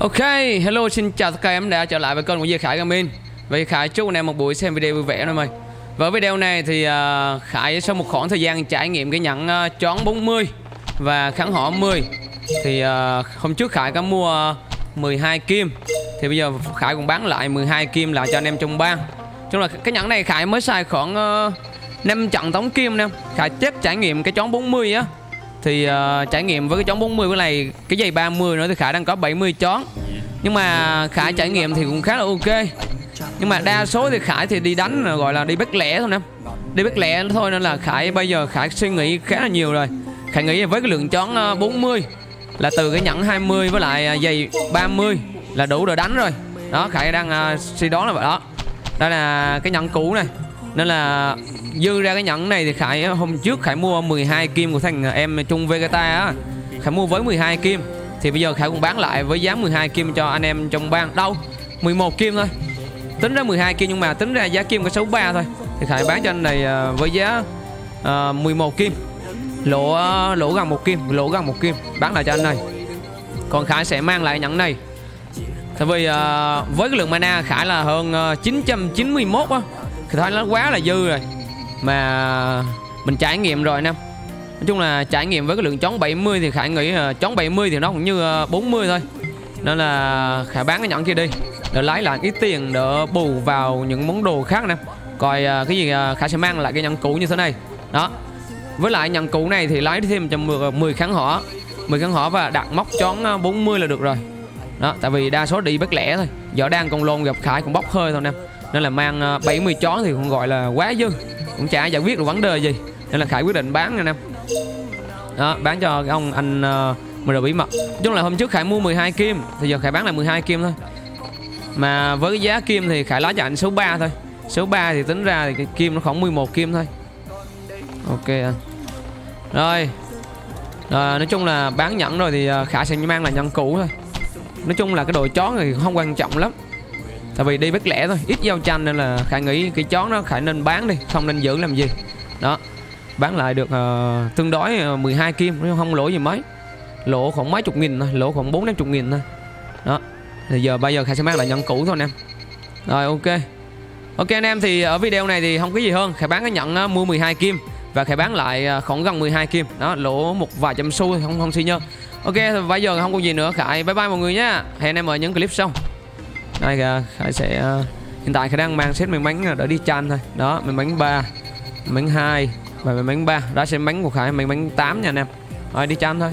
Ok, hello xin chào tất cả em đã trở lại với kênh của Duy Khải Gamin Vậy Khải chúc anh em một buổi xem video vui vẻ thôi mày. Và video này thì uh, Khải sau một khoảng thời gian trải nghiệm cái nhẫn uh, chón 40 Và kháng hỏa 10 Thì uh, hôm trước Khải có mua uh, 12 kim Thì bây giờ Khải cũng bán lại 12 kim lại cho anh em trong bang. Chung là cái nhẫn này Khải mới xài khoảng à, uh, 5 trận tống kim nè. Khải chết trải nghiệm cái chón 40 á thì uh, trải nghiệm với cái chón 40 cái này cái giày 30 nữa thì Khải đang có 70 chón. Nhưng mà Khải trải nghiệm thì cũng khá là ok. Nhưng mà đa số thì Khải thì đi đánh là gọi là đi bắt lẻ thôi nè. Đi bắt lẻ thôi nên là Khải bây giờ Khải suy nghĩ khá là nhiều rồi. Khải nghĩ với cái lượng chón ờ, 40 là từ cái nhẫn 20 với lại ờ, giày 30 là đủ rồi đánh rồi. Đó Khải đang uh, suy đoán là vậy đó. Đây là cái nhẫn cũ này nên là dư ra cái nhẫn này thì Khải hôm trước Khải mua 12 kim của thằng em Trung Vegeta á. Khải mua với 12 kim. Thì bây giờ Khải cũng bán lại với giá 12 kim cho anh em trong bang. Đâu? 11 kim thôi. Tính ra 12 kim nhưng mà tính ra giá kim có 63 thôi. Thì Khải bán cho anh này à, với giá à, uh, 11 kim. Lỗ à, lỗ gần một kim Lỗ gần một kim. Bán lại cho anh này. Còn Khải sẽ mang lại nhẫn này. Tại vì uh, với cái lượng mana Khải là hơn uh, 991 á thì thôi nó quá là dư rồi. Mà mình trải nghiệm rồi nè. Nói chung là trải nghiệm với cái lượng chón 70 thì khải nghĩ là chón 70 thì nó cũng như ờ, 40 thôi. Nên là khải bán cái nhẫn kia đi. Để lấy lại ít tiền để bù vào những món đồ khác nè. Coi ờ, cái gì ờ, khải sẽ mang lại cái nhẫn cũ như thế này. Đó. Với lại nhẫn cũ này thì lấy thêm cho 10, 10 kháng hỏa. 10 kháng hỏa và đặt móc chón 40 là được rồi. Đó tại vì đa số đi bất lẻ thôi. Giờ đang còn lồn gặp khải cũng bốc hơi thôi nè nên là mang ờ, 70 chó thì cũng gọi là quá dư. Cũng chả giải quyết được vấn đề gì. Nên là khải quyết định bán nha em. Đó bán cho cái ông anh ờ, uh, mờ bí mật. Nói chung là hôm trước khải mua 12 kim thì giờ khải bán là 12 kim thôi. Mà với cái giá kim thì khải lấy cho anh số 3 thôi. Số 3 thì tính ra thì cái kim nó khoảng 11 kim thôi. Ok anh. Rồi. Rồi nói chung là bán nhẫn rồi thì khải sẽ mang là nhẫn cũ thôi. Nói chung là cái đội chó thì không quan trọng lắm tại vì đi bất lẻ thôi ít giao tranh nên là khải nghĩ cái chó nó khải nên bán đi không nên giữ làm gì. Đó bán lại được uh, tương đối ờ, 12 kim không lỗ gì mấy. Lỗ khoảng mấy chục nghìn thôi lỗ khoảng bốn năm chục nghìn thôi. Đó thì giờ bây giờ khải sẽ mang lại nhận cũ thôi anh em. Rồi ok. Ok anh em thì ở video này thì không có gì hơn. Khải bán cái nhận uh, mua 12 kim và khải bán lại uh, khoảng gần 12 kim. Đó lỗ một vài trăm xu không không suy nhớ. Ok bây giờ không có gì nữa. Khải bye bye mọi người nhé hẹn em ở những clip sau đây kìa khải sẽ uh, hiện tại khải đang mang set miếng bánh ờ, để đi chan thôi. Đó miếng bánh ba miếng hai và miếng bánh ba. Đó sẽ bánh của khải miếng bánh 8 nha anh em. Rồi đi chan thôi.